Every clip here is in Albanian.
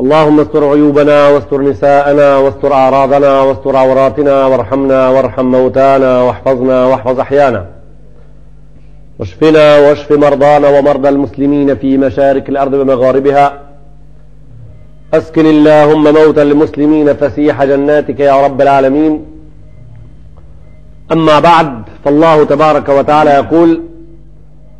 اللهم استر عيوبنا واستر نساءنا واستر أعراضنا واستر عوراتنا وارحمنا وارحم موتانا واحفظنا واحفظ أحيانا واشفنا واشف مرضانا ومرضى المسلمين في مشارق الأرض ومغاربها أسكن اللهم موتى المسلمين فسيح جناتك يا رب العالمين أما بعد فالله تبارك وتعالى يقول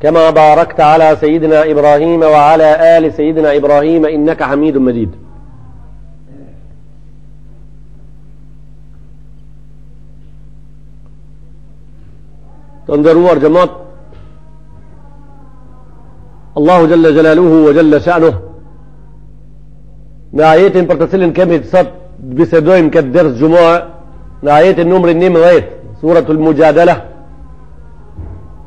كما باركت على سيدنا إبراهيم وعلى آل سيدنا إبراهيم إنك حميد مجيد تنظروا جماعة الله جل جلاله وجل شأنه نعيت ان برتسل كم يتصد بسدوين كالدرس جمعة نعيت النمر النيم غير سورة المجادلة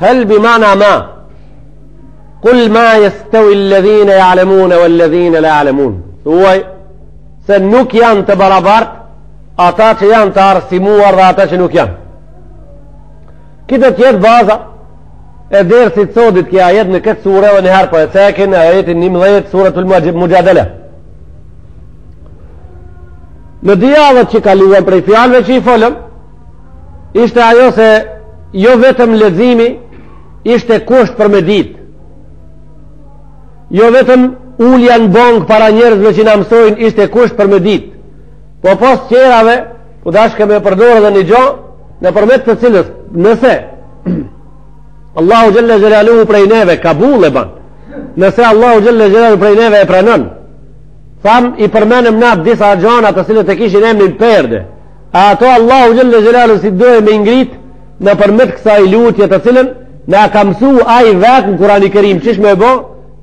Hel bi mana ma Kul ma jestevil-ledhine jalemune vel-ledhine la jalemun Thuaj Se nuk janë të barabart Ata që janë të arsimuar dhe ata që nuk janë Ky do të jetë baza e dersit të sodit ky ajet në këtë sure dhe njëherë po e ceki ajetin njëmëdhejt suretul Muxhadele Në dy javët që kaluan prej fjalve që i folëm ishte ajo se jo vetëm leximi ishte kusht për me dit jo vetëm ulja në bankë para njerëzve që na mësojnë ishte kusht për me dit po pos tjerave u dashke me përdorë edhe një gjo nëpërmjet të cilës nëse Allahu Xhel-le Xhelaluhu prej neve kabull e ban nëse Allahu Xhel-le Xhelaluhu prej neve e pranon thamë i përmenëm na disa gjona të cilat e kishin emnin perde Ato Allahu Xhel-le Xhelaluhu si dojë me i ngrit nëpërmjet kësaj lutje të cilën na ka mësu ai vetë në Kurani Kerim qysh me bo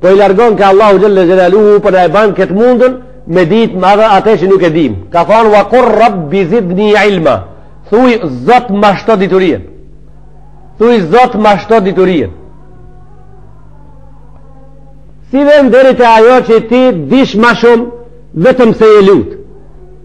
po i largon ka Allahu Xhel-le Xhelaluhu po na e ban këtë mundën me dit edhe ate që nuk e dimë ka thonë ve kul rabbi zidni ilma thuj zot ma shto diturien thuj zot ma shto diturien si vjen deri te ajo që ti dish ma shumë vetëm se e lut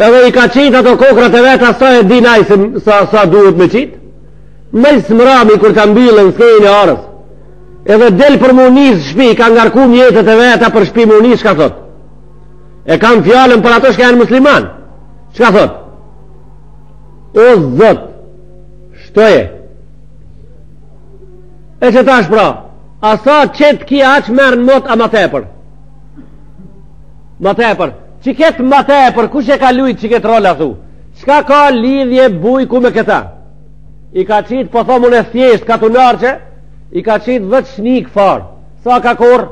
Edhe i ka qitë ato kokrrat e veta sa e din ai se sa sa duhet me qitë. Ma s'mrami kur ta mbyllën skejin e arës. Edhe del për m'u nis shpi, ka ngarku mjetet e veta për shpi m'u nis çka thot. E kam fjalën për ato çka janë musliman. Çka thot? O Zot, shtoje. E qetash pra, a sa qet ti aq merr në mot a ma tepër. Ma tepër, qiketë ma tepër, kush e ka lujtë qiketë rol athu? Çka ka lidhje bujku me këta? I ka qitë, po thom unë e thjeshtë, katunarçe, i ka qitë dhetë shinikë farë. Sa ka korrë?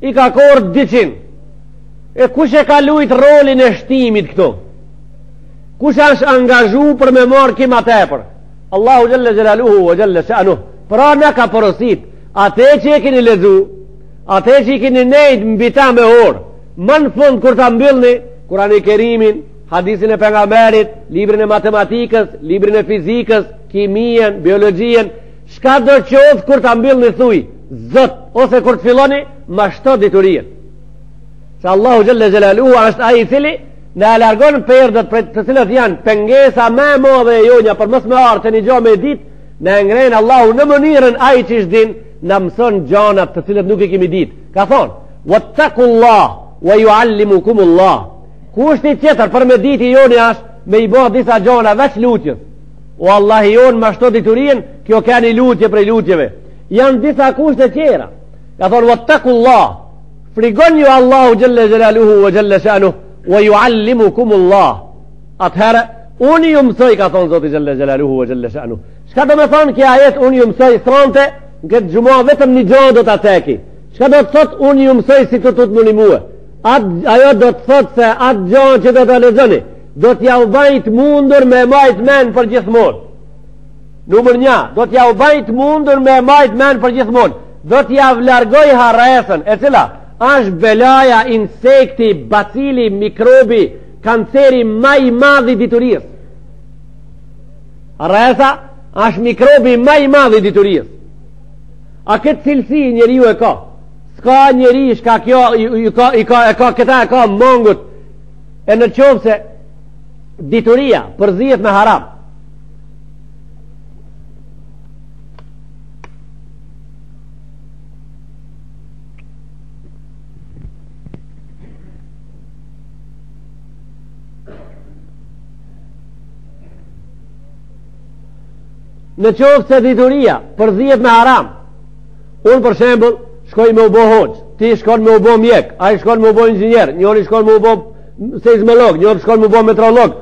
I ka korrë dyqin. E kush e ka lujtë rolin e shtimit këtu? Kush është angazhu për me marrë ti ma tepër? Allahu xhel-le xhelaluhu ve xhel-le shanuhu. Pra na ka porosit, ate që e keni lexu, Ate që i kini nejt mbi ta me orë, ma në fund kur ta mbyllni, Kurani Kerimin, hadithin e pejgamerit, librin e matematikës, librin e fizikës, kimien, biologien, çka do qoftë kur ta mbyllni thuj, Zot, ose kur të filloni, ma shto diturien. Se Allahu Xhel-le Xhelaluhu është ai i cili na e largon perdet prej të cilat janë pengesa ma e madhe e jonja për mos me arritë te një gjo me ditë Na e ngrenë Allahu në mënyrën ai qysh din Na mëson gjanat të cilat nuk i kemi dit Ka thonë Wattakullah Wa juallimukumullah Kusht tjetër për me dit i joni ashtë Me i bo disa gjana veç lutjes O Allahu jonë ma shto diturien Kjo ka një lutje prej lutjeve Janë disa kushte tjera Ka thonë Wattakullah Frigonju Allahut xhelle xhelaluhu Wa xhelle shanuhu Wa juallimukumullah Atëherë, unë ju mësoj, ka thonë Zoti Xhelle Xhelaluhu ve Xhelle Shanuhu. Çka do me thonë ky ajet, unë ju mësoj sonte, në këtë xhuma vetëm një gja do ta ceki. Çka do të thotë, unë ju mësoj si të tutmuni mue. At, ajo do të thotë se atë gja që do ta lexoni, do t'jau baj të mundur me e majt men përgjithmonë. Numër nja, do t'jau baj të mundur me e majt men përgjithmonë. Do t'jav largoj harresën, e cila, është belaja, insekti, bacili, mikrobi, Kanceri ma i madh i dituries. Harresa është mikrobi ma i madh i dituries. A këtë cilësi njeriu e ka? S'ka njeri çka kjo i ka, i ka, e ka, këta e ka mangut. E në qoftë se dituria përzihet me haram. në qoftë se dituria përzihet me haram unë për shembull shkoj me u bo hoxhë ti shkon me u bo mjek ai shkon me u bo inxhinier njëri shkon me u bo sizmolog njëri shkon me u bo meteorolog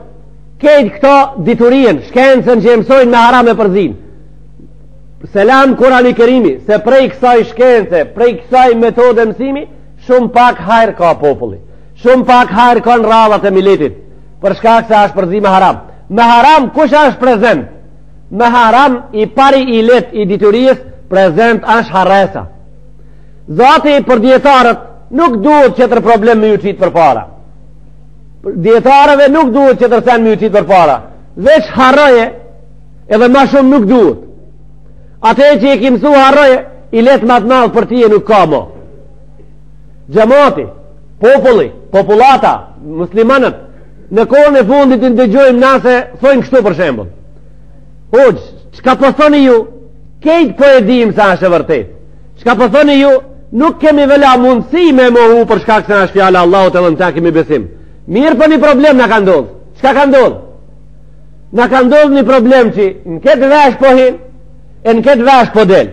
krejt këta diturien shkencën që e msojnë me haram e përzinë selam kurani kerimi se prej kësaj shkence prej kësaj metode mësimi shumë pak hajr ka populli Shumë pak hajr kanë radhët e miletit, për shkak se është përzi me haram. Me haram kush është prezent? Me haram i pari illet i diturisë prezent është harresa. Zati për dijetarët nuk duhet tjetër problem me ju qit përpara. Dijetarëve nuk duhet tjetër sen me ju qit përpara. Veç harroje edhe ma shumë nuk duhet. Ate që e ki mësu harroje illet ma të madh për tije nuk ka mo. Xhemati, populli, popullata, muslimanët, në kohën e fundit i ndëgjojmë na se, thojnë kështu për shembull. Hoxhë, çka po thoni ju, krejt po e dim se është e vërtet. Çka po thoni ju, nuk kemi vela mundësi me mohu për shkak se është fjala Allahut edhe na kemi besim. Mirëpo një problem na ka ndodhë. Çka ka ndodhë? Na ka ndodhë një problem që në këtë vesh po hin, e në këtë vesh po delë.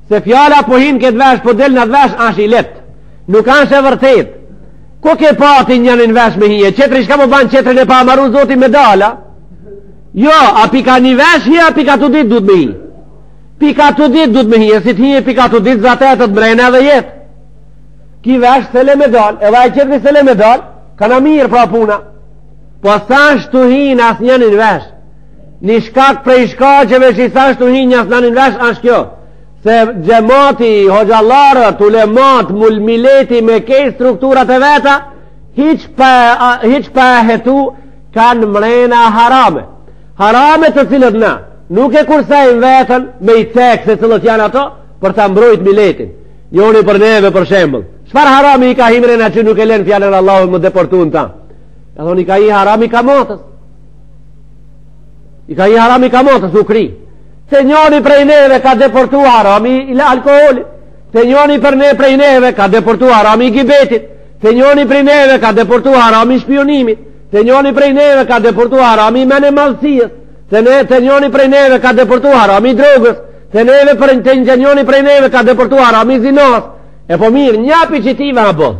Se fjala po hin këtë vesh po del n'at vesh asht i leht Nuk asht e vërtet Ku ke pa ti njanin vesh me hi e qetri shka po ban qetrin e ka maru zoti me dal Jo, a pika një vesh hin a pika të dyt duhet me hi Pika të dyt duhet me hi Si të hin pika të dyt zatet aty mrena edhe jet Ky vesh s'e le me dal Edhe qetri s'e le me dal Kana mirë pra puna Po s'asht tu hi n'asnjanin vesh Një shkak prej shkaqeve që s'asht tu hi n'asnjanin vesh është kjo, se xhemati, hoxhallarët, ulemat, mul mileti me kejt strukturat e veta, hiq pa, hiq pa e hetu kanë mrena harame. Harame të cilat na, nuk e kursejmë vetën me i cekë se cilat janë ato, për ta mbrojt miletin. Njoni prej neve për shembull. Çfarë harami i ka hi mrena që nuk e len fjalën e Allahut me deportu n'ta? Ka thonë i ka hi harami i kamatës. I ka hi harami i kamatës u kry. Te njoni prej neve ka deportu harami i ila alkoholit. Te njoni për ne prej neve ka deportu harami i gibetit. Te njoni prej neve ka deportu harami i shpiunimit. Te njoni prej neve ka deportu harami i menemadhsisë. Te ne, te njoni prej neve ka deportu harami i drogës. Te neve për në te njoni prej neve ka deportu harami i zinasë. E po mirë, njapi që ti me abonë.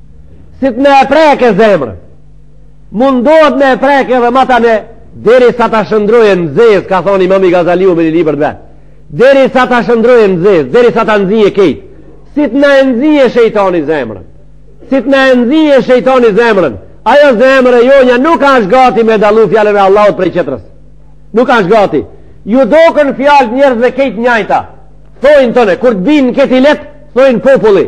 si të na e prekë zemrën, mundohet me e prekë edhe matanë, derisa ta shëndrrojë në zezë, ka thonë imami Gazaliu në një libër t'vet, derisa ta shëndrrojë në zezë, derisa ta nxijë kejt, si të na e nxijë shejtani zemrën, si të na e nxijë shejtani zemrën, ajo zemër e jona nuk ashtë gati me dallu fjalën e Allahut prej qetrës, nuk ashtë gati, ju dokën fjalë njerëzve kejt njajta, thojnë tonë, kur të binë këti letë, thojnë populli,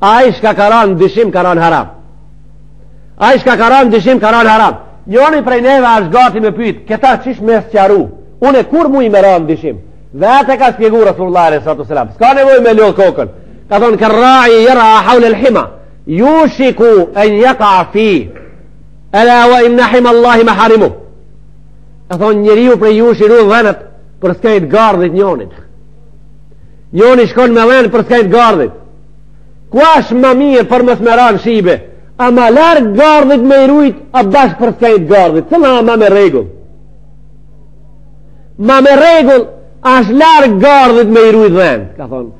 Ai shka ka ra në dyshim ka ra në haram. Ai shka ka ra në dyshim ka ra në haram. Njoni prej neve është gati me pyet, këta qysh me sqaru. Unë kur muj me ra në dyshim. Dhe atë e ka shpjegu Rasulullah sallallahu alaihi wasallam. S'ka nevojë me lodh kokën. Ka thonë karra'i yara hawla al-hima yushiku an yaqa fi ala wa inna hima Allah maharimu. Ka thonë njeriu prej jush i ru dhentë për skajt gardhit njonit. Njoni shkon me dhen për skajt gardhit. Ku ashtë ma mirë për mos me ra n'shybhe? A ma larg gardhit me i rujt, a bash për skajt gardhit? Cila a ma me rregull? Ma me rregull, ashtë larg gardhit me i rujt dhen, ka thonë.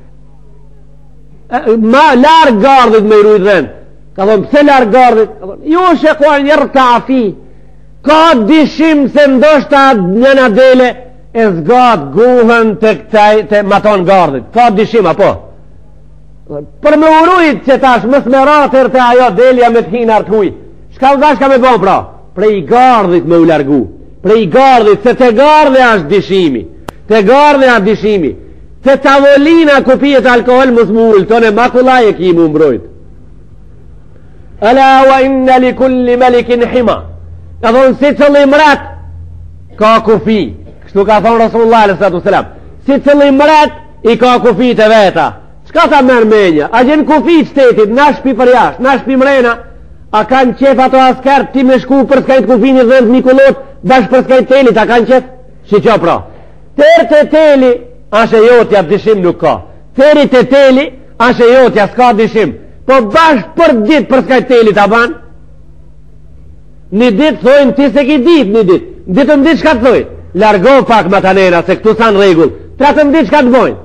Ma larg gardhit me i rujt dhen, ka thonë, pse larg gardhit? Ka thonë, yushiku an yarta'a fi, ka dyshim se ndoshta njana dele, e zgat guhën te, te, te maton gardhit. Ka dyshim, apo? Për me u rujt qe tash mos me ra te ajo delja me të hi n'arë t'huj. Shka u dashka me ba pra? Prej gardhit me u largu. Prej gardhit, se te gardhi asht dyshimi. Te gardhi asht dyshimi. Te tavolina ku pihet alkohol mos m'u ul, tone makulaj e ki m'u mbrojt. Ala wa inna li kulli melikin hima. Ka thonë sicilli mret ka kufi. Kështu ka thonë Rasulullah a.s. Sicilli mret, I ka kufijt e veta. Çka ta merr menja? Atje n'kufi t'shtetit, nash pi përjashtë, nash pi mrena, a kanë qef ata askerët ti me shku përskaj kufinit dhentë m'i kullot, bash përskaj telit, a kanë qef? Si qe pra? Teri te teli asht e jotja dyshim nuk ka. Teri te teli asht e jotja s'ka dyshim. Po bash për ditë përskaj telit, a ban? Një ditë thojnë ti s'e ki ditë një ditë. Dytën ditë shka të thojnë. Largo pak matanena se këtu s'a n'rregull. Tretën ditë shka të bojnë.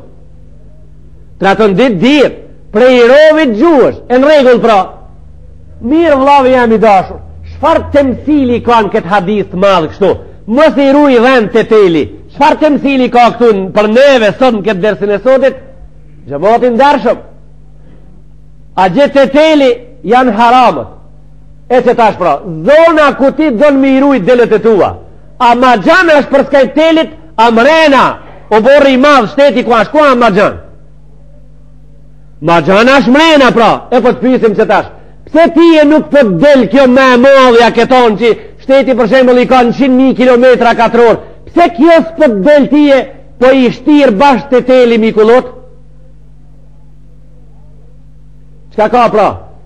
Tretën ditë ditë. Prej rovit gjuhesh. E në rregull pra. Mirë vllavi jam i dashur. Çfarë temsili ka në këtë hadith të madh kështu. Mos i ruj dhentë te teli. Çfarë temsili ka këtu për neve sot në këtë dersin e sotit. Xhemat i ndershëm. Atje te teli janë haramet. E qe tash pra, zona ku ti don me i rujt delet e tua, a ma gjanë është përskaj telit, a mrena, oborri i madh shteti ku ashtë ku a ma gjanë. Ma gjanë është mrena pra, e po të pysim qe tash, pse tye nuk po t'del kjo ma e madhja këton që shteti për shembull i ka 100.000 km katror, pse kjo s'po t'del tye po i shtin bash te teli m'i kullot? Çka ka pra?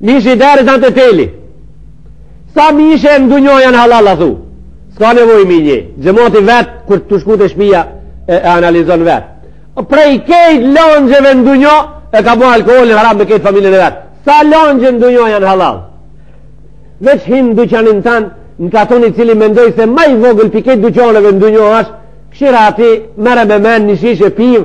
Mishi i derrit janë te teli. Sa mishe n'dynja janë halal a thu. S'ka nevojë m'i njeh. Xhemati vet kur të shkon te shpia e, e analizon vet. Prej kejt longjeve n'dynja e ka ba alkoolin haram me kejt familjen e vet. Sa longje n'dynja janë halal. Veç hin n'dyqanin tonë në katun i cili mendoj se ma i vogël pi kejt dyqaneve n'dynja është kshyre a t'i merr me men një shishe pivë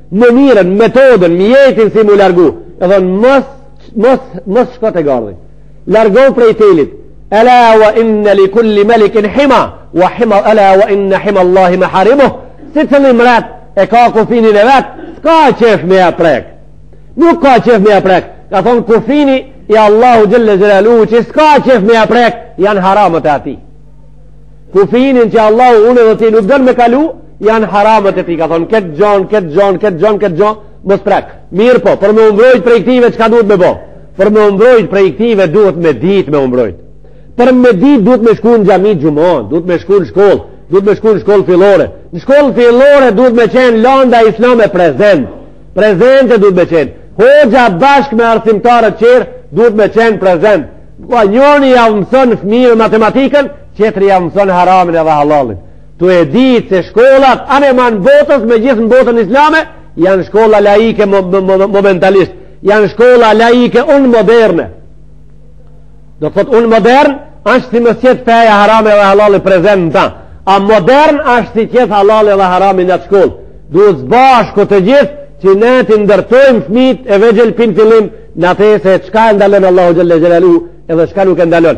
mënyrën, metodën, mjetin si m'u largu, e thonë mos, mos, mos shko te gardhi, largo prej telit, ala wa inna li kulli melikin hima, wa hima, ala wa inna hima Allahi meharimuhu, sicilli mret, e ka kufinin e vet, s'ka qef me e prek, nuk ka qef me e prek, ka thonë kufini i Allahut xhelle xhelaluhu, që s'ka qef me e prek, janë haramet e atij. Kufinin që Allahu unë dhe ti nuk duhet me kalu, janë haramet e tij, ka thonë, këtë gjonë, këtë gjonë, këtë gjonë, këtë gjonë, mos prek. Mirëpo, për me u mbrojt prej këtyve, çka duhet me bo? Për me u mbrojt prej këtyve, duhet me dit me u mbrojt. Për me dit, duhet me shku në xhami xhumanë, duhet me shku në shkollë, duhet me shku në shkollë fillore. Në shkollë fillore, duhet me qenë landa islame prezent. Prezente duhet me qenë. Hoxha bashkë me arsimtarët tjerë, duhet me qenë prezent. Po, njëri ia mëson fëmijve matematikën, Tjetri ia mëson haramin edhe hallallin. Tu e ditë se shkollat anembanë botës megjithë në botën islame, janë shkolla laike momentalisht, janë shkolla laike, jo moderne. Do të thotë jo modern, është si mësohet feja, harami dhe hallalli prezent në ta. A modern është si qitet hallalli dhe harami në atë shkollë. Duhet së bashku të gjithë që ne të ndërtojmë fmijt e vegjel prej në fillim në atë se çka e ndalon Allahu Xhele Xhelaluhu edhe çka nuk e ndalon.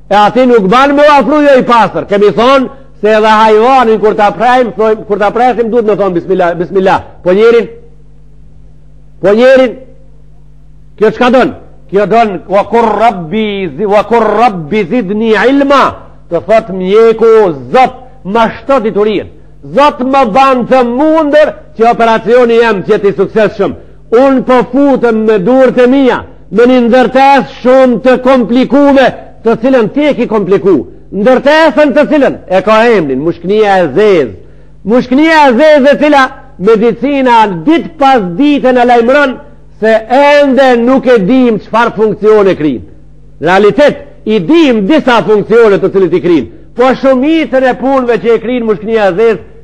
E atij nuk ban me u afru jo i pastër, kemi thonë se edhe hajvanin kur ta prejmë, thojmë, kur ta prejmë, duhet me thonë bismillah, bismillah, po njerin, po njerin, kjo çka don, kjo don, ve kul rabbi, ve kul rabbi zidni ilma, të thotë mjeku, zot, ma shto diturien, zot ma ban të mundur, që operacioni jem të jetë i suksesshëm, Unë po futem me durët e mia, me një ndërtesë shumë të komplikume, të cilën ti e ki kompliku. Ndërtesën të cilën e ka emnin, mushkënia e zezë. Mushkënia e zezë e cila medicina ditë pas dite na lajmëron se ende nuk e dim çfarë funksioni e kryn. Realitet, i dim disa funksione të cilat i kryn, po shumicën e punve që e kryn mushkënia e zezë,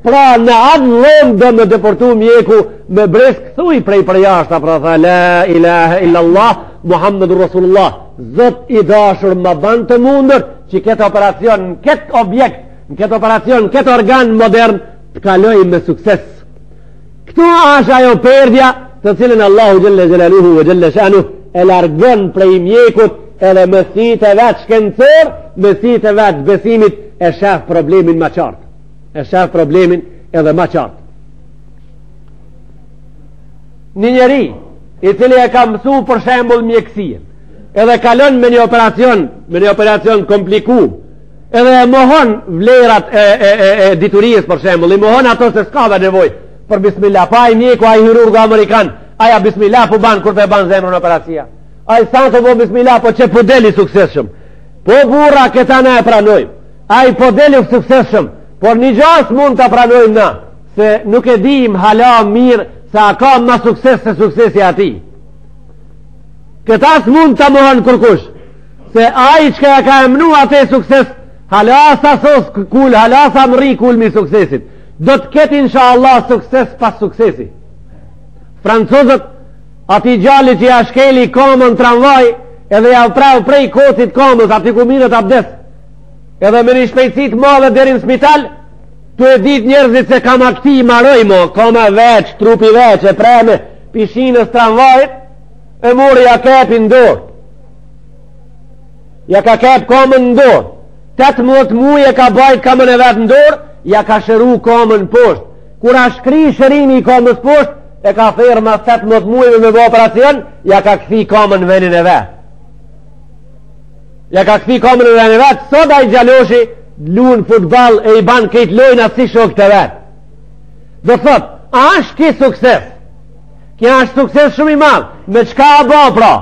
Pra në atë lëmë do me depërtu mjeku me brisk, thuj prej përjashta pra tha la ilahe il-lallah Muhammedur Rasulullah zot i dashur ma ban të mundur që këtë operacion në këtë objekt në këtë operacion në këtë organ modern të kaloj me sukses këtu asht ajo perdja të cilën Allahu xhele xhelaluhu ve xhele shanuhu e largon prej mjekut edhe me sytë e vet shkencor me sytë e vet besimit e shef problemin ma qartë e shef problemin edhe ma qartë. Një njeri, i cili e ka mësu për shembul mjekësinë, edhe kalon me një operacion, me një operacion kompliku, edhe e mohon vlerat e, e, e, e diturisë për shembull, i mohon ato se s'ka dhe nevojë për bismillah, po ai mjeku, ai hirurgu amerikan, a ai bismillah po ban, kur të e ban zemrën operacion, ai s'asht tu bo bismillah, po qe po del i suksesshëm, po burra këta ne e pranojmë, Ai po del i suksesshëm, por një gjë s'mund ta pranojmë na, se nuk e dimë hala mirë se a ka ma sukses se suksesi i atij. Këta s'mund ta mohon kurkush, se ai çka ja ka emnu atë sukses, hala s'a sos kul, hala s'a mrri kulmi i suksesit. Do të ketë inshallah sukses pas suksesi. Francozët atij djali që ja shkeli komën tramvaji edhe ja preu prej kocit komës aty ku mirret abdes Edhe me një shpejtësi të madhe deri në spital, tu e ditë njerëzit se kama këtij maroi mo, kama veç, trupi veç, e preme, pi shinës tramvajt, e mori ja qepi në dorë. Ja ka qep komën në dorë. Tetëmdhetë muj e ka bajt kamën e vet në dorë, ja ka shëru komën poshtë. Kur ash kry shërimi i komës poshtë, e ka thirrë mas tetëmdhetë mujve me bo operacion, ja ka kthy komën në venin e vet. Ja ka kthy komën në ven e vet, sot ai djaloshi lun futboll e i ban krejt lojnat si shokët e vet. Dhe thotë, a është ky sukses? Ky është sukses shumë i madh. Me çka a bo, pra?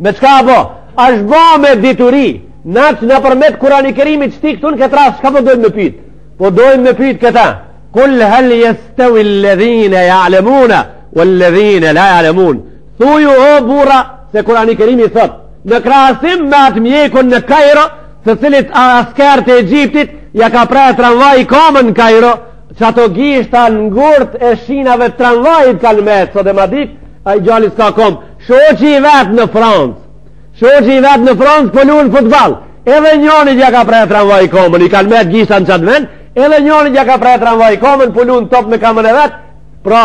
Me çka a bo? Është bo me dituri. Na që na përmend Kurani Kerimi që ti këtu në këtë rast, çka po dojmë me pytë? Po dojmë me pytë këtë. Kul hel jestevil-ledhine ja'lemune, vel-ledhine la ja'lemun. Thuju o burra se Kurani Kerimi thotë, në krahasim me atë mjekun në Kajro, të cilit a asker të Egjiptit ja ka pre tramvaji kamën në Kajro, që ato gishta në ngurt e shinave të tramvajit kanë metë, sot e ma dit, ai djali s'ka komë, shoqi i vet në Francë, shoqi i vet në Francë po lun futboll, edhe njënit ja ka pre tramvaji kamën, i kanë metë gishta në qatë vend, edhe njënit ja ka pre tramvaji kamën, po lun top në kamën e vet, pra,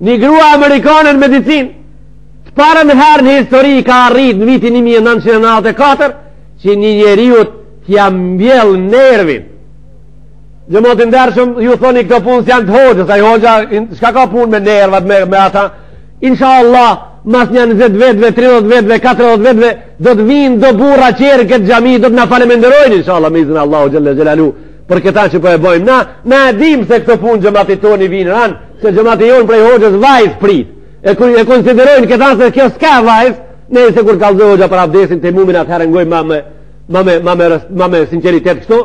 Një grua amerikane në medicinë, të parën herë në histori ka arrit në vitin 1994, që një njeriut t'ja mbjell nervin. Xhemat i ndershëm, ju thoni këto punë s'janë të hoxhës, ai hoxha, çka ka punë me nervat, me, me ata, insha Allah, mas nja nëzet vjetëve, 30 vjetëve, 40 vjetëve, do të vijnë do burra që në këtë xhami, do të na falemenderojnë, insha Allah, me izn Allahu xhel-le xhelaluhu, për këta që po e bojmë na, na e dimë se këto punë xhematit tonë i vijnë ranë, se xhemati jonë prej hoxhës vaiz pret, e, ku, e konsiderojnë këta se kjo s'ka vaiz, nejse kur të kallzoj hoxha për abdesin tejemumin atëherë ngoj ma me, ma me, ma me, ma me sinceritet kështu,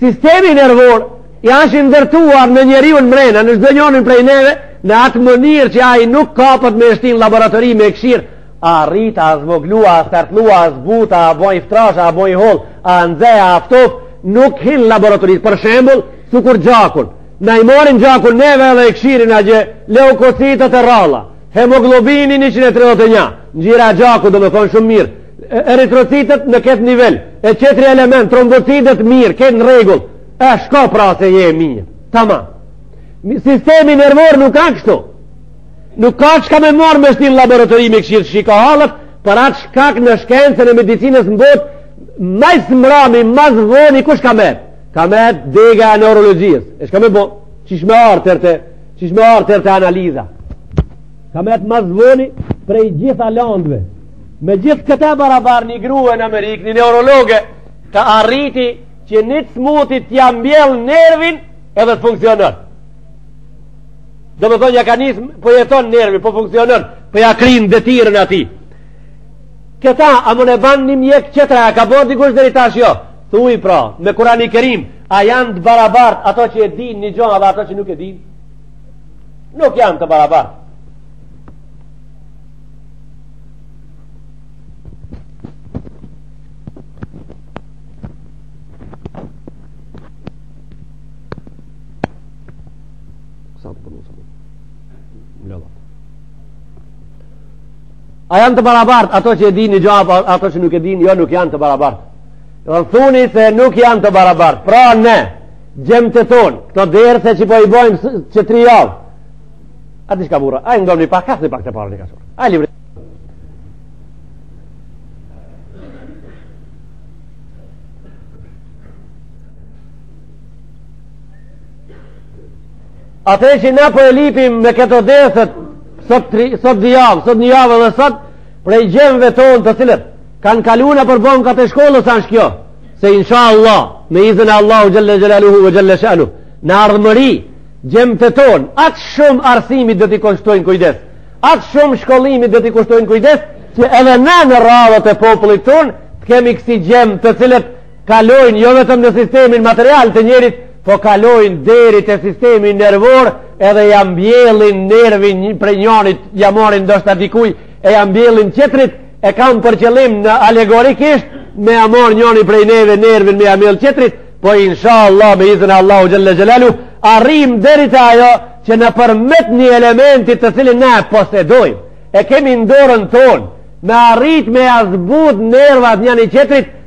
sistemi nervor ashtë i ndërtuar në njeriun mrena, në çdonjërin prej neve, në atë mënyrë që ai nuk kapet me e shti n' laboratori me kqyrë, A rrit, a zvoglu, a startlu, a zbut, a bo i trash, a bo i holl, a nxe, a ftof, nuk hin n'laboratori. Për shembul, sukur gjakun. Na e marrin gjakun neve edhe e kshirin atje, leukocitet e rralla. Hemoglobini 131, ngjyra e gjakut domethonë shumë mirë. Eritrocitet në ketë nivel, e qetri element, trombocitet mirë, ke në rregull. E shko pra se je mirë. Tamam. Sistemi nervor nuk a kshtu. Nuk ka çka me marrë me shti n'laboratori me këshirë shiko hallet, për atë shkak në shkencën e medicinës në botë, ma së mrami, ma s'voni, kush ka met? Ka met dega e neurologjisë. E çka me bo? Qish me ardhë deri te, qish me ardhë deri te analiza? Ka metë ma s'voni prej gjitha landve. Me gjithë këta barabar një grue në Amerikë, një neurologe, të arriti që një të smutit t'ja mbjell nervin edhe të funksionon. Domethonë, ja ka nisë, po jeton nervi, po funksionon, po ja krin detirën atij. Këta, a mun e ban një mjek qetër, a ka bo dikush deri tash jo? Thuj pra, me Kurani Kerim, a janë të barabartë ato që e din një gja dhe ato që nuk e din? Nuk janë të barabartë. A janë të barabartë ato që e din një gja, ato që nuk e din, jo nuk janë të barabartë. Domethonë se nuk janë të barabartë. Pra ne, gjemtë tonë, këto derse që po i bojmë qe tri javë. A di çka burra, a i ndonë një pak, ka si pak të parë një kashurë. A i libri. Ate që na po e lipim me këto derset sot tri, sot dy javë, sot një javë dhe sot prej gjemve tonë të cilët kanë kaluar nëpër bonkat e shkollës, asht kjo. Se inshallah, me izin e Allahu xhalla xhelaluhu ve xhalla shanu, në ardhmëri gjemtë tonë aq shumë arsimit do t'i kushtojnë kujdes. Aq shumë shkollimit do t'i kushtojnë kujdes, që edhe na në radhët e popullit tonë të kemi kësi gjemë të cilët kalojnë jo vetëm në sistemin material të njerit, po kalojnë deri te sistemi nervor edhe ja mbjellin nervin prej njanit, ja marrin ndoshta dikuj, e ja mbjellin qetrit, e kam për qëllim në alegorikisht, me ja marr njani prej neve nervin me ja mbjell qetrit, po insha Allah me izin Allahu xhalla xhelaluhu, arrim deri te ajo që nëpërmjet një elementit të cilin na e posedojmë, e kemi n'dorën tonë, me arrit me ja zbut nervat njani qetrit,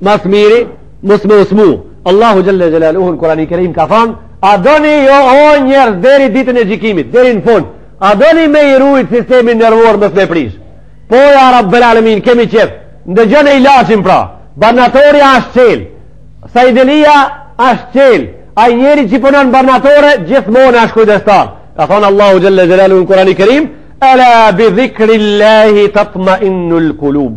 Ma s'miri, mos me u smu. Allahu Xhelle Xhelaluhu në Kurani Kerim ka thonë, a doni ju o njerëz deri ditën e gjikimit, deri në fund, a doni me i rujt sistemin nervor mos me prish. Po ja Rabbel alemin, kemi qef, ndëgjone ilaçin pra, barnatorja asht çel, sajdalia asht çel, ai njeri që punon n'barnatore, gjithmonë asht kujdestar. Ka thonë Allahu Xhelle Xhelaluhu në Kurani Kerim, Ela bi dhikrilahi tatmeinnul kulub.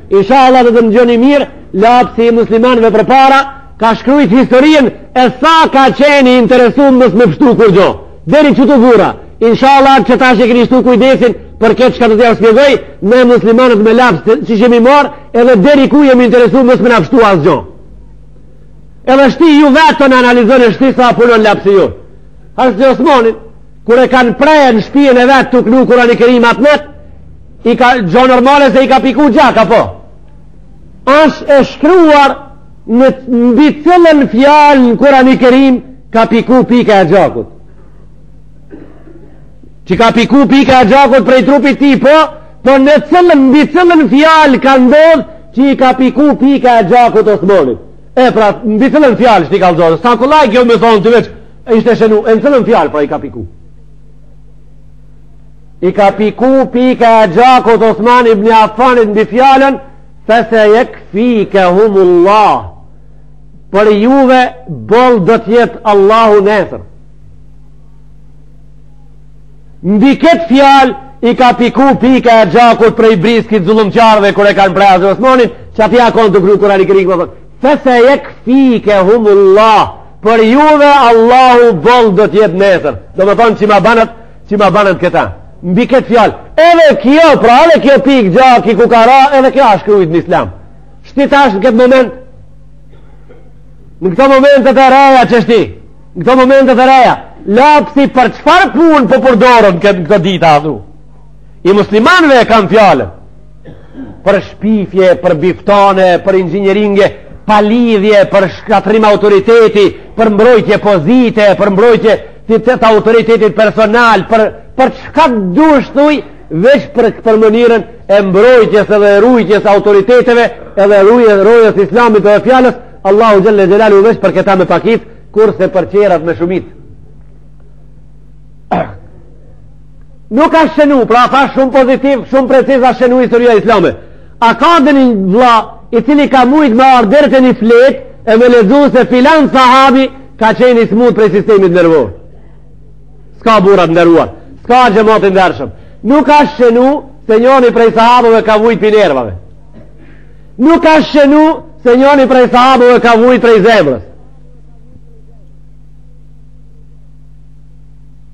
Inshallah do të ndëgjoni mirë, lapsi i muslimanëve përpara, ka shkrujt historinë e sa ka qenë i interesum mos me pshtu kurgjo. Deri që të gura, inshallah që tash e keni shtu kujdesin për këtë çka do të shpjegoj, ne muslimanët me laps qysh jemi marrë, edhe deri ku jemi interesu mos me na pshtu asgjo. Edhe shti ju vetë ta analizoni shti sa punon lapsi juj. Hazreti Osmanin, Kur e kanë pre në shpijen e vet tu knu Kurani Kerim atë net, i ka gjo normale se i ka piku gjak, apo? Asht e shkruar në mbi cilën fjalë në Kurani Kerim ka piku pika e gjakut. Që ka piku pika e gjakut prej trupit tij, po? Po në cilën, mbi cilën fjalë ka ndodhë që i ka piku pika e gjakut Osmanit. E pra, mbi cilën fjalë që t'i kallëzoj. S'a kollaj kjo me thonë të veç, E ishte shenu, e në cillën fjalë, pra i ka piku. I ka piku pika e gjakut Osman ibn Affanit mbi fjalën, fesejekfikehumullah, për juve boll do t'jetë Allahu nesër. Mbi këtë fjalë, i ka piku pika e gjakut prej briskit zullumqarëve kur e kanë pre hazreti Osmanin, që ai a kon tu knu Kurani Kerim, Fesejekfikehumullah Për juve Allahu boll do t'jetë nesër Domethonë që ma banët Që ma banët këta Mbi këtë fjalë Edhe kjo pra edhe kjo pikë gjaki ku ka ra Edhe kjo asht shkrujt në islam Shti tash në këtë moment Në këto momentet e reja që shti Në këto momentet e reja Lapsi për çfarë pune po përdoret n'këto, këto dita adhu I muslimanëve e kam fjalën për shpifje, për biftane, për inxhinieringe, pa lidhje, për shkatrrim autoriteti, për mbrojtje pozite, për mbrojtje të të të autoritetit personal, për, për çka të dush thuj, veç për, për mënyrën e mbrojtjes edhe rujtjes autoriteteve, edhe rujtjes, rujtjes islamit edhe fjalës, Allahu Xhelle Xhelaluhu veç për këta me pakicë, kurse për tjerat me shumicë. nuk ka shenu, pra tha shumë pozitiv, shumë preciz a shenu historia islame. A ka edhe një vlla i cili ka mujt me ardh deri te një fletë e me lexu se filan sahabi ka qenë i smut prej sistemit nervor. S'ka burra të nderuar, s'ka xhemat i ndershëm. Nuk ka shenu se njëni prej sahabëve ka vujt prej nervave. Nuk ka shenu se njëni prej sahabëve ka vujt prej zemrës.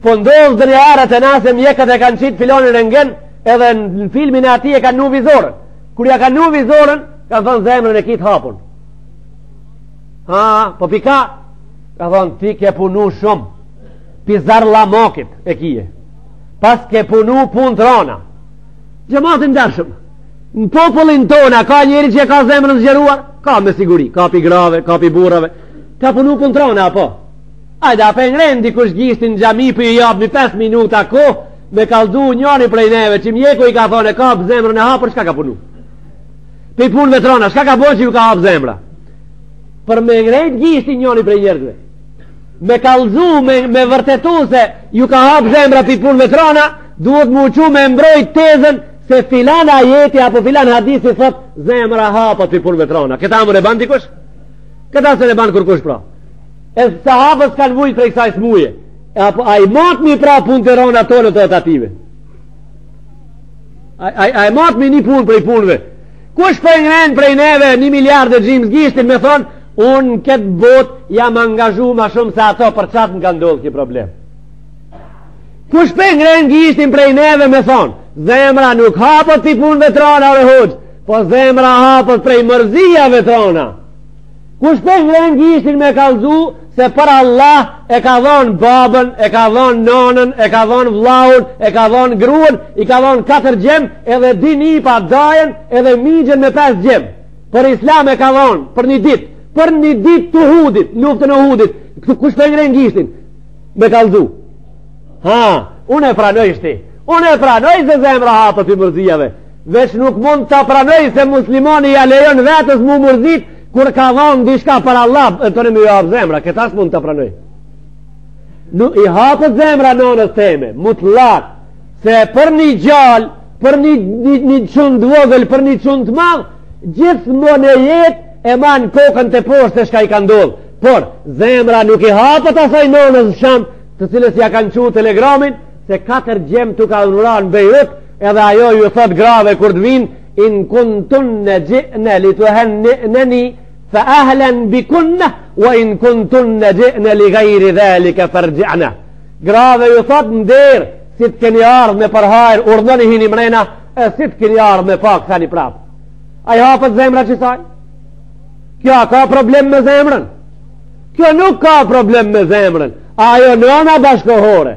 Po ndodh ndonjëherë te na se mjekët e kanë qit filanin n'rëngen edhe në filmin e atij ja kanë vnu vizoren. Kur ja kanë vnu vizoren, kanë thonë zemrën e ki t'hapun. Ha, po pika, ka thonë ti ke punu shumë, pizar la mokit e kije. Paske punu punë të rona. Xhemat i ndershëm, në popullin tonë ka njeri që ka zemrën e zgjeruar? Ka me siguri, ka pi grave, ka pi burrave. Ka punu punë të rona, apo? Ajde, a pe ngren dikush gishtin në xhami po i jap një 5 minuta kohë, me kallzu njëri prej neve, që mjeku i ka thonë e ka për zemrën e hapër, shka ka punu? Prej punëve t'rona, shka ka bo që ju ka hapë zemra? Për me ngrejt gishtin njëri prej njerëzve, me kallzu, me, me vërtetu se ju ka hapë zemra prej punëve t'rona, duhet me mujt me mbrojt tezën se filan ajeti apo filan hadisi thot zemra hapet prej punëve t'rona. Këta mun e ban dikush? Këta s'mun e ban kërkush pra? E sahabët s'kanë vujt prej kësaj smunje. E apo, a i matmi pra punët e rona tona të atyve? A, a, a i matmi një punë prej punëve? Kush pe ngren prej neve një miliard e gjysë gishtin me thonë, unë në këtë botë jam angazhu ma shumë se ato për qata m'ka ndodh ky problem. Kush pe ngren gishtin prej neve me thonë, zemra nuk hapet pi punëve t'rana dhe hoxhë, po zemra hapet prej mërzijave t'rana. Kush pe ngren gishtin me kallzu se për Allah e ka dhonë babën, e ka dhonë nonën, e ka dhonë vllaun, e ka dhonë gruen, i ka dhonë katër djem, edhe dy nipa, dajën, edhe mixhën me pesë djem. Për islam e ka dhonë, për një ditë, për një ditë të Uhudit, luftën e Uhudit, kush pe ngren gishtin me kallzu. Ha, unë e pranoj shti, unë e pranoj se zemra hapet pi mërzijave, Veç nuk mund ta pranoj se muslimani ja lejon vetes mu mërzit kur ka dhonë dishka për Allah e tani m'ju hap zemra, këta s'mund ta pranoj. Mun i hapet zemra nonës teme, mutlak, se për një djalë, për një, një, një çun t'vogël, për një çun t'madh, gjithmonë e jetë e man kokën teposhtë se shka i ka ndodh. Por, zemra nuk i hapet asaj nonës shamë, të cilës ja kanë çu telegramin, se katër djem të kanë ra në betejë, Edhe ajo ju thot grave kur të vin in kuntunne xhi'tunne li tuhenni'neni fa ahlen bikunna wa in kuntunne xhi'tunne li gajri dhalike ferxhi'ne grave ju thot në der si të keni ardhë me përhajr urdhnoni hini mrena e si të keni ardhë me pa kthehni prap a i hapet zemra qësaj kjo ka problem me zemrën kjo nuk ka problem me zemrën ajo nëna bashkohore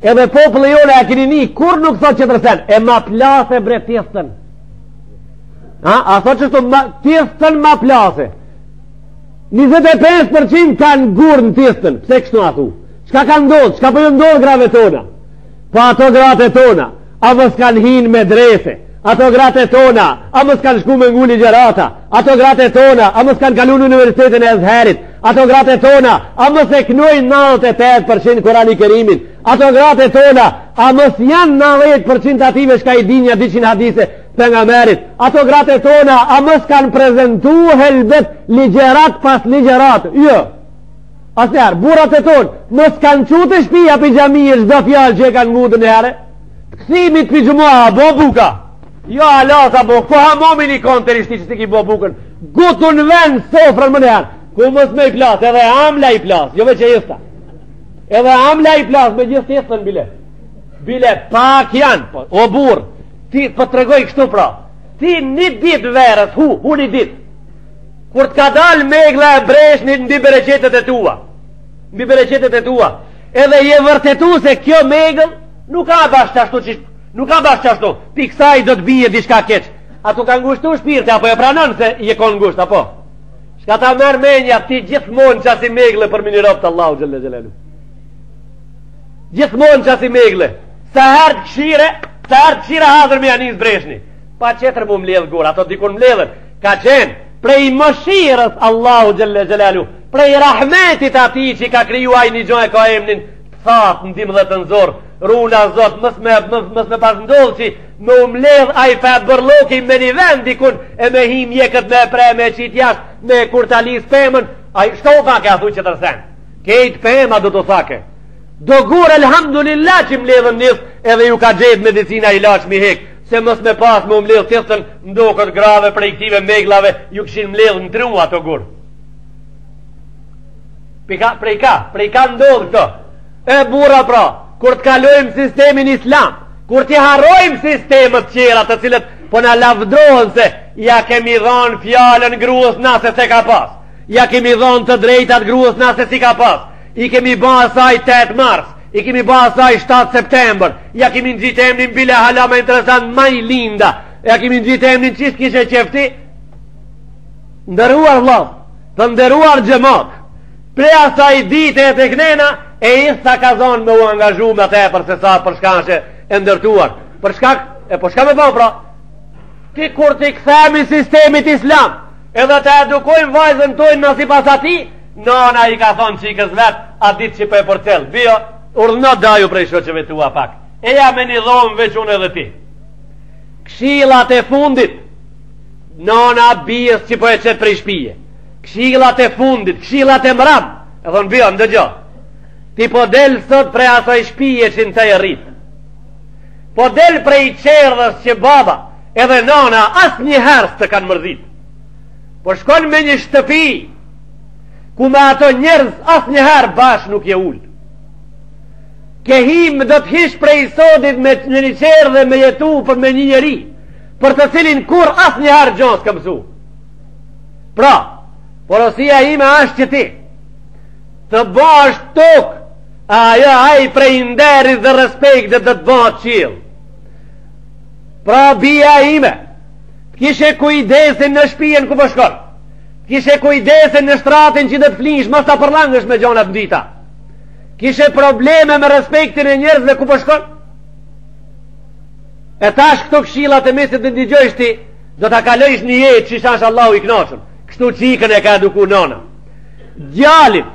Edhe populli jone e keni ni, kur nuk thot qetër sen, e ma plase bre t'idhtën. A, a thot qështu, t'idhtën ma plase. 25% kanë gurë në t'idhtën, pse kështu a thu? Çka ka ndodhë, çka po ju ndodhë grave tona? Po ato grate tona, A mos kan hi n'medrese Ato grate tona A mos kan shku me ngu ligjerata Ato grate tona A mos kan kalu në universitetin e Ezherit Ato grate tona A mos e knojn 98% Kurani Kerimin Ato grate tona A mos jan 90% t'atijve çka i din nja 200 hadise Pejgamberit Ato grate tona A mos kan prezentu helbet ligjerat pas ligjerat Jo Asnjëherë, burrat e tonë mos kanë çu te shpia pi xhamie çdo fjalë që e kanë ngu. Në herë t'kthimit pi xhumas a bo buka. Jo ala s'a bo, ku hamomin je kon deri tashti që s'e ki bo bukën Ngutu ven sofrën menjëherë Ku mos me i plasë, edhe amla i plasë Jo veç e idhta Edhe amla i plasë, me gjithë t'idhtën bile Bile pak janë, po, o burrë Ti, po tregoj kështu pra Ti një ditë verës, hu, hu një ditë Kur të ka dalë meglla e breshnit mbi bereqetet e tua, mbi bereqetet e tua, edhe je vërtetu se kjo megll nuk a bash qashtu, nuk a bash qashtu, pi kësaj do të bije diçka keq, a t'u ka ngushtu shpirti, a po e pranon se je kon ngusht, apo? Çka ta merr menja, ti gjithmonë qasi meglle përmi ni rob të Allahut xhelle xhelaluhu. Gjithmonë qasi meglle, sa herë t'kshire, sa herë t'kshire hazër me ja nis breshni, pa qetër m'u mledhë gura, ato dikun mledhen, Ka qenë prej mëshirës Allahu Xhelle Xhelaluhu, prej rahmetit atij që ka kriju aj një gjo e ka emnin, thatë në dymdhetën zorrë, runa Zot, mos me, mos, mos me pas ndodhë që me u mledh aj far bërlloki me një vend dikun e me hi mjekët me pre me qitë jashtë, me kurtalisë pemën, aj shka u thake a thu qetër sen, krejt pema do t'u thake. Do gurë, alhamdulillah, që mledhen njës edhe ju ka gjet medicina ilaç me i hekë, Se mos me pas me u mledh t'idhtën ndokët grave prej këtyve megllave ju kishin mledh në tru ato gur. Pi ka, prej ka, prej ka ndodhë këto. E burra pra, kur të kalojmë sistemin islam, kur të harrojmë sistemet tjera të cilët po na lavdrohen se ja kemi dhonë fjalën grues na se s'e ka pas, ja kemi dhonë të drejtat grues na se s'i ka pas, i kemi ba asaj 8 mars, I kemi ba asaj 7 september Ja kemi ngjitë emnin bile hala ma interesant Majlinda Ja kemi ngjitë emnin qysh të kishe qef ti Nderuar vlla Të nderuar xhemat Prej asaj dite e teknena E isë sa ka zonë me u angazhu ma tepër se sa për shka ash e ndërtuar Për shka e po shka me ba pra Ti kur t'i kthemi sistemit islam Edhe ta edukojmë vajzën tonë sipas atij Nona i ka thonë çikës vet, at ditë që po e përcjell, bijo, urdhno daju prej shoqeve tua pak, eja me një dhomë veç unë edhe ti. Kshillat e fundit, nona bijës që po e qet prej shpije, kshillat e fundit, kshillat e mrame, thonë bijo, ndëgjo, ti po del sot prej asaj shpije që në të je rritë, po del prej çerdhes që baba, edhe nona, asnjëherë s'të kanë mërzit, po shkon me një shtëpi, ku me ato njerëz asnjëherë bashkë nuk je ulë. Ke hi me do të hish prej sodit me një një çerdhe me jetu për me një njeri, për të cilin kurr asnjëherë gja s'ke msu. Pra, porosia ime ashtë që ti, të bash tokë, ajo ai prej nderit dhe respektit do të bahet qiell. Pra, bija ime, të kishe kujdesin në shpijen ku po shkon, po Kishe kujdes në shtratin që do të flinsh, mos ta përllangësh me gjona të ndyta. Kishe probleme me respektin e njerëzve ku po shkon? E tash këto këshillat e mi si t'i ndigjojsh ti, do ta kalojsh një jetë që ash Allahu i kënaqur. Kështu çikën e ka eduku nona. Djalin.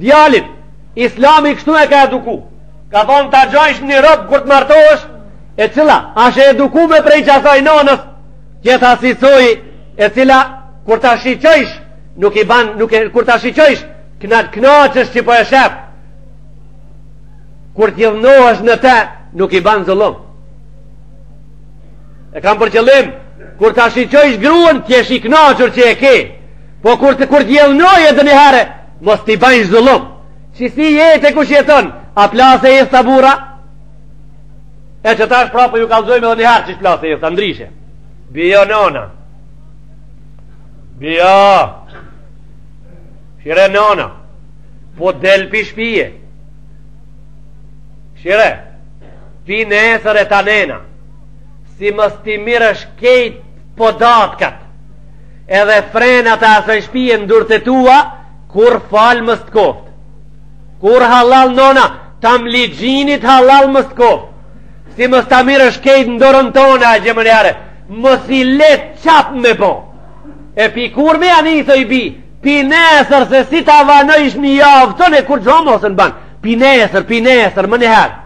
Djalin. Islami kështu e ka eduku. Ka thonë ta gjojsh një rob kur të martohesh, e cila, ash e edukume prej çasaj nonës, Gjet asisoj e cila kur ta shiqojsh nuk i ban nuk e kur ta shiqojsh kna knaqesh që po e shef kur t'idhnohesh në te nuk i ban zullum e kam për qëllim kur ta shiqojsh gruen ti je i knaqur që e ke po kur t'i kur t'idhnohesh edhe një herë mos t'i bajsh zullum qisi jete kush jeton a plase e sta burra E qetash prap po ju kallzoj edhe njëherë qysh plase jo, tash ndryshe. Bijo nona. Bijo. Shire nona. Po del pi shpije. Shire. Pi nesër e tanena. Si mos t'i mirrsh kejt podatkat. Edhe frenat e asaj shpije në durë të tua, kurr falë mos të koftë. Kur hallall nona, tamli gjinit hallall mos koft. Si mos ta mirë është kejt në dorën tonë, a gjemë njare, mos i let qap me po. E pi kur me janë i thoi bi, pi nesër se si ta vanojsh një javë tënë e kur gjomë ose në banë. Pi nesër, pi nesër, më njëherë.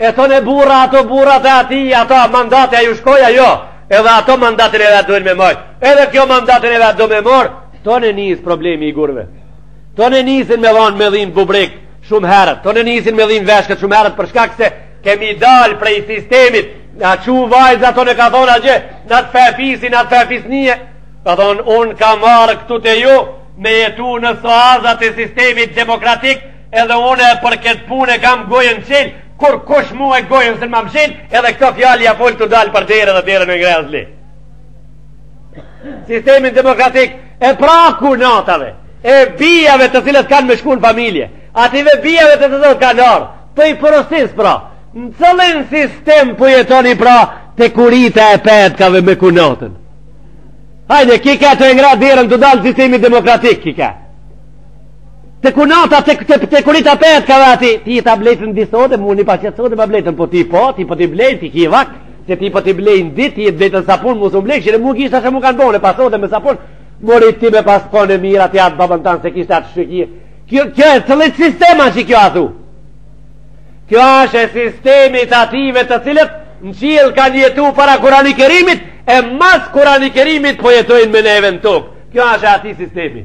E thonë burra, ato burrat e atij, ato mandate a ju shkoja, jo. Edhe ato mandatin e vet dojnë me morr. Edhe kjo mandatin e vet do me morr. Ton e nis problemi i gurve. Ton e nisin me dhon me dhim bubrek shumë herët. Ton e nisin me dhim veshkët shumë herët për shkak se kemi dal prej sistemit. Na çu vajza ton e ka thon atje, na të fepisi, na të fepisnie. Ka thon un kam ardh këtu te ju me jetu në suazat e sistemit demokratik, edhe un e për këtë punë kam gojën çel, kurkush mua gojën s'un ma mshel, edhe këto fjalë ia fol tu dal për dere dhe derën e ngrezli. sistemi demokratik e pra kunatave, e bijave të cilat kanë me shku në familje, ative bijave të cilat kanë ardh, po i porosis pra, në cilin sistem për po jetoni pra, te kurita e petkave me kunatën. Hajde, kika tu e ngra derën tu dalë sistemi demokratik, kika. Te kunata, te, te, te kurita e petkave aty, ti ta blejtën di sote, mu një pasjetë sote pa blejtën, po ti po, ti po ti blejtë, ti ki vakë, se ti po ti blejnë dit, ty t'blejtën sapun, mu s'më blejtë, që në mu kishtë ashe mu kanë bone, pa sote me sapun, mori ti me pas kon e mirë, ti atë babën tanë se kishtë atë shqyë, kjo, kjo e cilit sistem asht kjo athu, kjo asht e sistemit ative të cilët, në qiell kanë jetu para Kurani Kerimit, e mas Kurani Kerimit po jetojnë me neve në tokë, kjo asht e atij sistemi,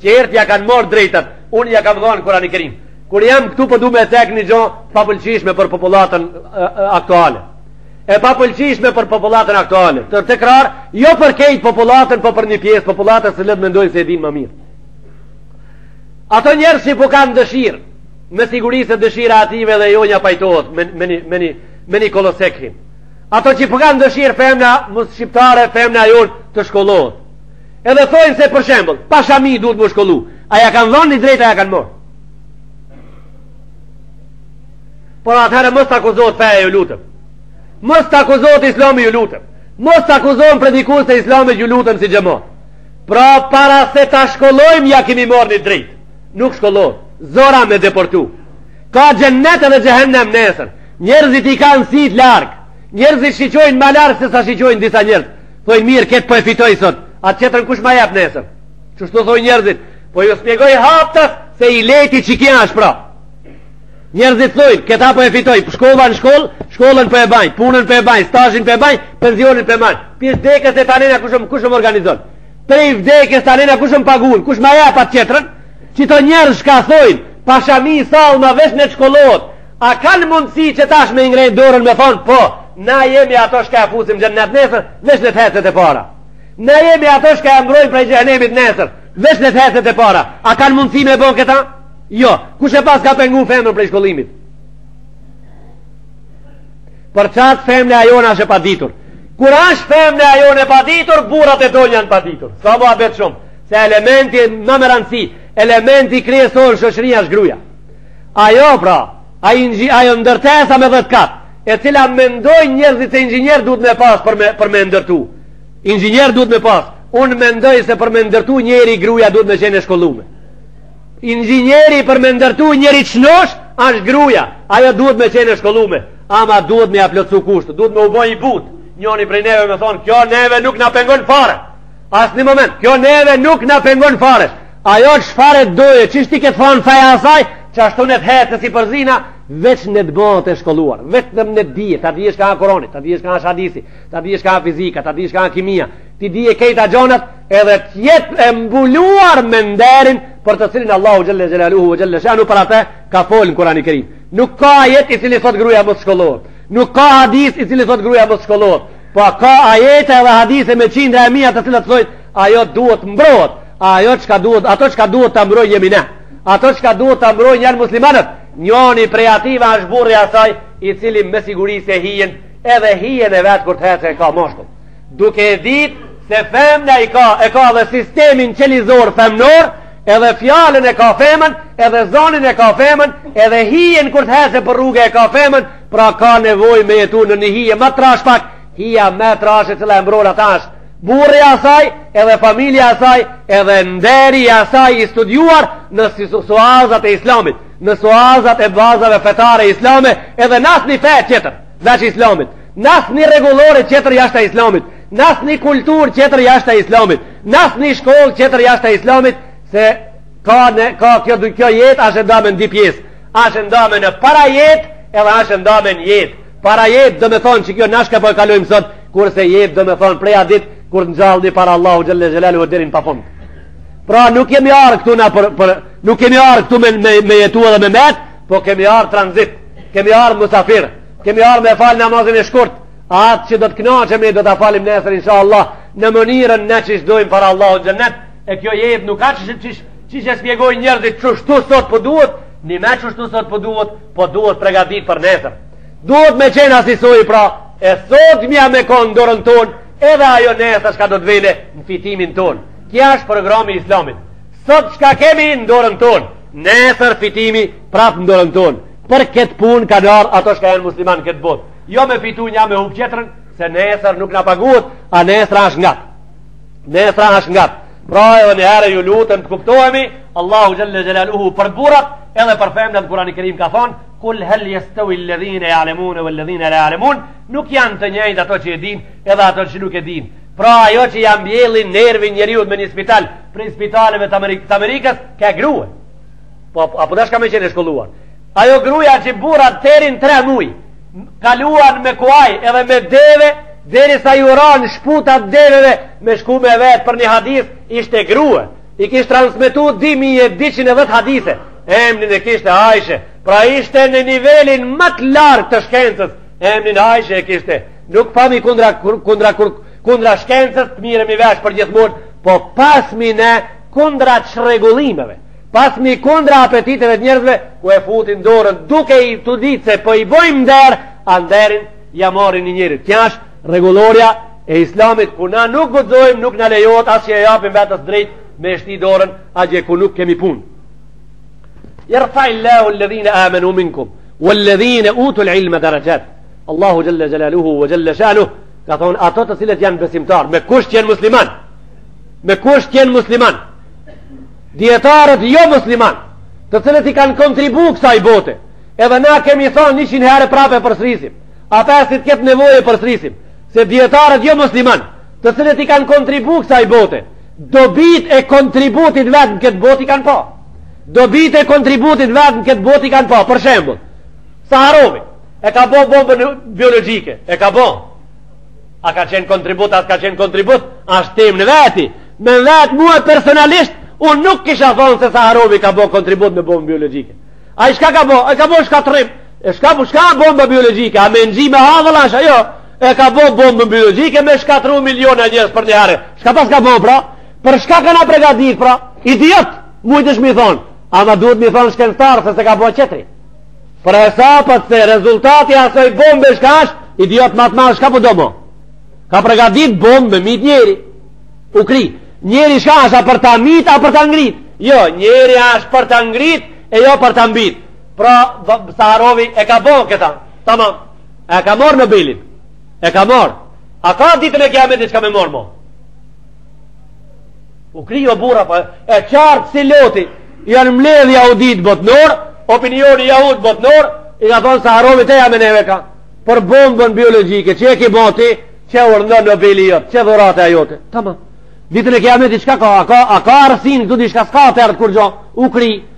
Qertë ja kanë marrë drejtat, unë ja kam dhënë Kur'ani Kerim. Kur jam këtu po du me cek një gjë të papëlqishme për popullatën aktuale. E papëlqishme për popullatën aktuale. Të tekrar, jo për kejt popullatën, po për një pjesë popullatës cilët mendojnë se e dinë më mirë. Ato njerëz që po kanë dëshirë, me siguri se dëshira e ative dhe jonja pajtohet me, me, një, me, një, me një kolosekhin. Ato që po kanë dëshirë femna, mos shqiptare, femna jonë të shkollohet. Edhe thojnë se për shembull, pa shami duhet m'u shkollu. A ja kanë dhënë një drejt a ja kanë marrë? Por atëherë mos të akuzohet feja ju lutem. Mos të akuzohet islami ju lutem. Mos të akuzohen predikusit e islamit ju lutem si gjëma. Pra para se ta shkollojmë ja kemi marrë një drejt. Nuk shkollohen. Zor a me depërtu. Ka xhennet edhe xhehennem nesër. Njerëzit i kanë sytë larg. Njerëzit shiqojnë ma larg se sa shiqojnë disa njerëz. Thojnë mirë ketë po e fitoj sot, atë qetrën kush ma jep nesër. Qështu thojnë njerëzit, po ju spjegoj haptas se ileti qikja është pra. Njerëzit thojnë, këta po e fitoj, shkolla në shkollë, shkollën po e baj, punën po e baj, stazhin po e baj, pensionin po e baj. Prej vdekjes e tanena kush um, kush um organizon. Prej vdekjes tanena kush um pagun, kush ma jep atë qetrën, qito njerëz shka thojnë, pa shami sall ma veç ne të shkollohet, A kanë mundësi që tash me i ngre dorën me thonë, po, na jemi ato shka e fusim në xhennet nesër, veç ne të hece te para. Na jemi ato shka e mbrojnë prej xhehnemit nesër, veç ne të hece te para. A kanë mundësi me bon këta? Jo, kush e paska pengu femrën prej shkollimit? Për qatë femna e jona është e paditur. Kur është femna e jona e paditur, burat do janë të paditur. S'ka muhabet shumë, se elementi ma me rëndësi, elementi kryesor në shoqëri është gruja. Ajo pra, ai inxhi, ajo ndërtesa me dhetë kate, e cila mendojnë njerëzit se inxhinjer duhet me pas për me, për me ndërtu. Inxhinjer duhet me pas. Unë mendoj se për me ndërtu njeri gruja duhet me qenë e shkollume. Inxhinjeri për me ndërtu njeri qnosh, ashtë gruja. Ajo duhet me qenë e shkollume. Ama duhet me ia plotësu kushtet, duhet me u boj i butë. Njoni prej neve me thonë, kjo neve nuk na pengon fare. Asnjë moment, kjo neve nuk na pengon fare. Ajo çfarë të doje, qysh ti ke thonë fjalës asaj, qashtu ne të hece si përzina, veç ne të bëhet e shkolluar, veç ne të dije, ta dije shka asht Kurani, ta dije shka asht hadisi, ta dije shka asht fizika, ta dije shka asht kimia, t'i dije kejt kto gjonat, edhe të jetë e mbuluar me nderin, për të cilin Allahu Xhelle Xhelaluhu ve Xhelle Shanuhu për atë ka folë në Kurani Kerim. Nuk ka ajet i cili thot gruja mos shkollohet. Nuk ka hadis i cili thot gruja mos shkollohet. Po ka ajete dhe hadise me qindra e mija të cilat thojnë Ajo duhet të mbrohet, ajo çka duhet, ato çka duhet ta mbrojnë jemi ne. Ato çka duhet ta mbrojnë janë muslimanët. Njoni prej atyve është burri i asaj, i cili me siguri se hijen, edhe hijen e vet kur të hecë e ka mashkull. Duke e ditë se femna i ka, e ka dhe sistemin qelizor femnor, edhe fjalën e ka femën, edhe zonin e ka femën, edhe hijen kur të hecë për rrugë e ka femën, pra ka nevojë me jetu në një hije më trashë pak, hija më e trashë e cila e mbron ata është Burri i asaj, edhe familja e asaj, edhe nderi i asaj i studiuar në suazat e islamit, në suazat e bazave fetare islame, edhe në asnjë fe tjetër, veç islamit, në asnjë rregullore tjetër jashtë islamit, në asnjë kulturë tjetër jashtë islamit, në asnjë shkollë tjetër jashtë islamit, se ka, në, ka kjo, kjo jetë asht e ndame në di pjesë, asht e ndame në para jetë, edhe asht e ndame në jetë. Para jetë domethonë qikjo na shka po e kalojmë sot, kurse jetë domethonë prej asaj dite kur të njallmi para Allahu xhelle xhelaluhu e deri n'pafund pra nuk kemi ardh këtu na për, për nuk kemi ardh këtu me, me, me jetu edhe me met po kemi ardh transit kemi ardh musafir kemi ardh me falë namazin e shkurt a atë që do të knaqemi ne do të falim nesër insha Allah në mënyrën ne që shdojmë para Allahu xhennet e kjo jetë nuk ka që që që që që shpjegoj njerëzit që shtu sot për po duhet një me që shtu sot për po duhet për po duhet përgatit për nesër Duhet me qenë asisoj pra, e sotmja me konë n'dorën tonë, edhe ajo nesra çka do të vene në fitimin tonë. Kjo është programi islamit. Sot çka kemi në dorën tonë, nesër fitimi prap në dorën tonë. Për këtë punë kanë ardh ato çka janë musliman n'këtë botë. Jo me fitu nja me hup qetrën, se nesër nuk na paguhet, a nesra është ngat. Nesra është ngat. Pra edhe një herë ju lutem të kuptohemi, Allahu Xhelle Xhelaluhu për burrat edhe për femnat n'kurani kerim ka thonë, Kul hal yastawi alladhina ya'lamun wal ladhina la ya'lamun, nuk janë të njëjtë ato që e dinë edhe ato që nuk e dinë. Pra ajo që ja mbjelli nervin njeriut me një spital, prej spitaleve të Amerikës, të Amerikës ke grue. Po a po dashka me qenë e shkolluar. Ajo gruja që burrat deri n'3 muj kaluan me kuaj edhe me deve derisa iu ranë shputat deveve me shku me e vet për një hadith ishte grue I kish transmetu 2210 hadithe, emnin e kishte Ajshe, pra ishte në nivelin ma të lartë të shkencës, emnin Ajshe e kishte. Nuk pasmi kundra kundra kundra shkencës, të mirremi vesh përgjithmonë, po pasmi ne kundra çrregullimeve, pasmi kundra apetiteve të njerëzve ku e futin dorën duke i tu dit se po i bojnë nder, a nderin ja morin një njerit. Kjo është Rregullorja e Islamit ku na nuk guxojmë, nuk na lejohet as që e japim vetes t'drejt me shti dorën atje ku nuk kemi punë. Yarfa Allahu alladhina amanu minkum walladhina utul ilma darajat. Allahu jalla jalaluhu wa jalla shanuhu ka thonë ato të cilët janë besimtar me kusht që janë musliman me kusht që janë musliman dijetarët jo musliman të cilët i kanë kontribu kësaj bote edhe na kemi thonë niqin herë prap e përsërisim Aq sa të ketë nevojë e përsërisim, se dijetarët jo musliman, të cilët i kanë kontribu kësaj bote, dobitë e kontributit vet në këtë botë i kanë pa. Dobitë e kontributit vet në këtë botë i kanë pa. Për shembull, Saharovi e ka bo bombën biologjike, e ka bo. A ka qenë kontribut, a s'ka qenë kontribut, asht temë në veti. Me m'vet mue personalisht, unë nuk kisha thonë se Saharovi ka bo kontribut me bombën biologjike. Ai çka ka bo? Ai ka bo shkatrrim. E shka për shka bomba biologjike, a me nëgji me havëll asha, jo, e ka bo bombën biologjike me shkatru miliona njerëz për një herë. Shka pas ka bo, pra? Për shka ka na pregadit, pra? Idiot, mujtë është m'i thonë, ama duhet m'i thonë shkencëtar, se se ka bo qetri. Për e sa për po se rezultati i asaj bombë shka është, idiot ma të madh, shka për po do mo? Ka pregadit bombë me mitë njeri, u kry. Njeri shka është a për ta mitë, a për ta ngritë? Jo, njeri është për ta ngritë, e jo për ta mbitë. Pra, Saharovi e ka bërë këta. Tamam. E ka marrë Nobelin. E ka marrë. A ka ditën e kiametit çka ka me marrë mo? U kry, o burra pa po, e qartë si loti. Janë mbledh jahudit botnor, opinioni jahud botnor, i ka thonë Saharovi te jam neve ka. Për bombën biologjike, që e ke bo ti, qe urdhno Nobeli jot, qe dhurata jote. Tamam. Ditën e kiametit çka ka? A ka a ka arsin këtu diçka s'ka të ardh kurgjo. U kry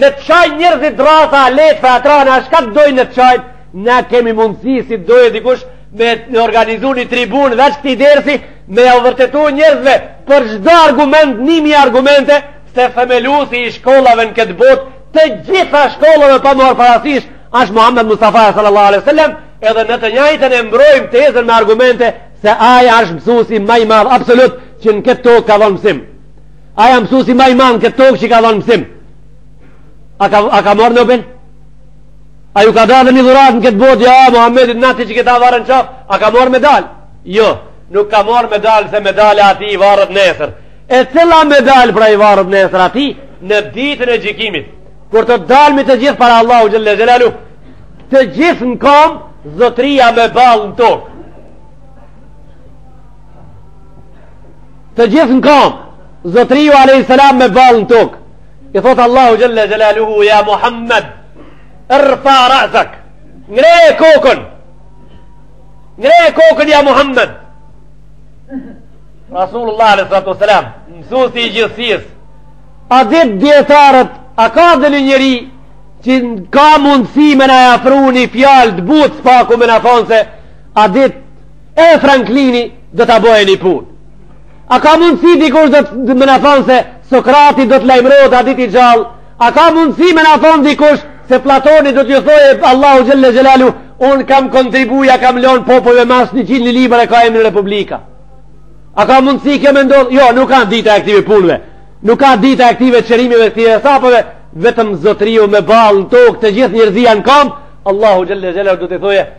Le të çajnë njerëzit drrasa, le të, fatrana, a shka të dojnë le të çajnë, na kemi mundësi si të dojë dikush me na organizu një tribunë veç këtij dersi me jau vërtetu njerëzve për çdo argument, ni mijë argumente se themelusi i shkollave në këtë botë të gjitha shkollave pa marrë parasysh ashtë Muhammed Mustafa sallallahu alaihi sallam edhe në të njajtën e mbrojmë tezën me argumente se aja ashtë mësusi ma i madh absolut që në këtë tokë ka dhonë mësim Aja mësusi ma i madh n' këtë tokë që ka dhonë mësim? A ka, a ka marrë Nobel? A ju ka da ndonjë dhuratë në këtë botë, ja, Muhammedit, nati që këta varin n'qafë, a ka marrë medal? Jo, nuk ka marrë medal, se medalja atij i varet nesër. E cila medal pra i varet nesër atij, në ditën e gjikimit, kur të dalmi të gjithë para Allahu xhel-le xhelaluhu, të gjithë në kamb, zotria me ballë në tokë. të gjithë në kamb zotriu alejhi selam me ballë në tokë i thotë Allahu xhel-le xhelaluhu ja Muhammed irfa ra'sek ngre e kokën ngre e kokën ja Muhammed Rasulullah alejhi salatu ve selam mësusi i gjithësisë at ditë dijetarët a ka ndonjë njeri që ka mundësi me na afru një fjalë të butë s'paku me na thonë se at ditë Edhe Franklini do të bojë një punë. A ka mundësi dikush me na thonë se Sokrati do të lajmërohet at ditë i gjallë? A ka mundësi me na thonë dikush se Platoni do t'ju thojë Allahu xhel-le xhelaluhu unë kam kontribu, jau kam lonë popujve mas një qinë një libër e ka emrin Republika. A ka mundësi kjo me ndodhë? Jo, nuk ka dita e aktive punve. Nuk ka dita e aktive qërimive të tjere sapëve, vetëm zotriu me ballë në tokë të gjithë njërzia në kamb, Allahu xhel-le xhelaluhu do të thojë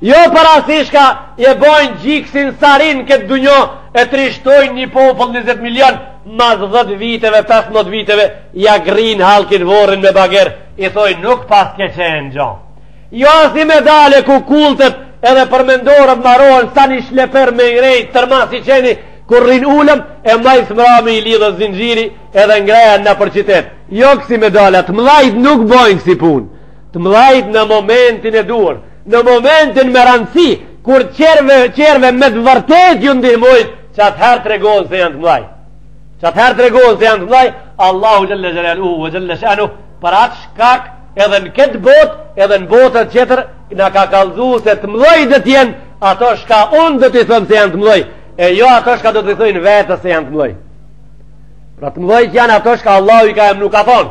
Jo për asi shka e bojnë gjiksin sarin këtë dunjo e trishtojnë një popull 20 milion mas 10 viteve, 15 viteve ja grin hallki vorrin me bager i thoi nuk pas ke qenë gjo jo asi medale ku kultet edhe përmendoret marohen sa një shleper me i ngrejt tërma si qeni kur rrin ullëm e ma s'mrami i lidhë zinxhiri edhe ngreja nëpër qitet jo kësi medale t'mdhajt nuk bojnë kësi pun Të mëdhajt në momentin e duhur, në momentin me rëndësi, kur qerve, qerve me të vërtet ju ndihmojnë, qatëherë tregohen se janë të mëdhajt. Qatëherë tregohen se janë të mëdhajt, Allahu xhelle xhelaluhu ue xhelle shanuhu, për atë shkak edhe në këtë bot, edhe në botën qetër, na ka kalzu se të mëdhaj do t'jenë, ato shka unë do t'i thom se janë të mëdhaj, e jo ato shka do t'i thonë vetes se janë të mëdhaj. Pra të mëdhajt janë ato shka Allahu i ka emnu ka thonë,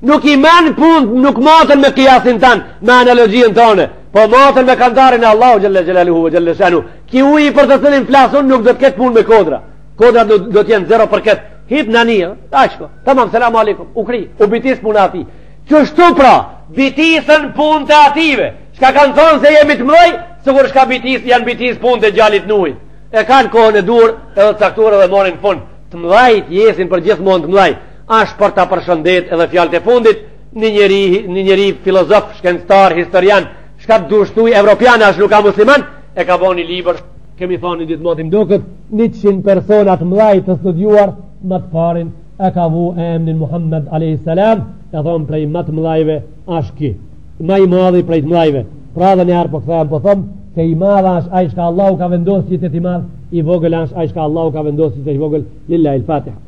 Nuk i men pun, nuk maten me kijasin tan, me analogjien tane, po maten me kantarin e Allahu xhelle xhelaluhu ve xhelle shanuhu. Ki uji për të cilin flasim nuk do të ketë punë me kodra. Kodrat do, do të jenë zero për këtë. Hip n'anije, aq po. Tamam, selam aleikum. U kri, u bitis puna aty. Kështu pra, bitisen punët e atyve. Çka kanë thonë se jemi të mëdhej, sikur çka bitis janë bitis punët e djalit Nuh. E kanë kohën e dur, edhe t'caktuar edhe marrin fund. Të mëdhejt jesin përgjithmonë të mëdhej. Asht për ta përshëndet edhe fjalët e fundit, një njeri, një njeri filozof, shkencëtar, historian, çka të dush thuj evropian asht nuk a musliman, e ka bënë një libër, kemi thënë ditë më tim duket, 100 persona të mëdhenj të studiuar më të parin e ka vu emnin Muhammed a.s. e thonë prej më të mëdhajve asht ki ma i madhi prej të mëdhajve pra edhe njiherë po kthejmë po thomë se i madh është ai shka Allahu ka vendosë që t'jet i madh i vogël është ai shka Allahu ka vendosë që t'jet i vogël lil-lahil Fatiha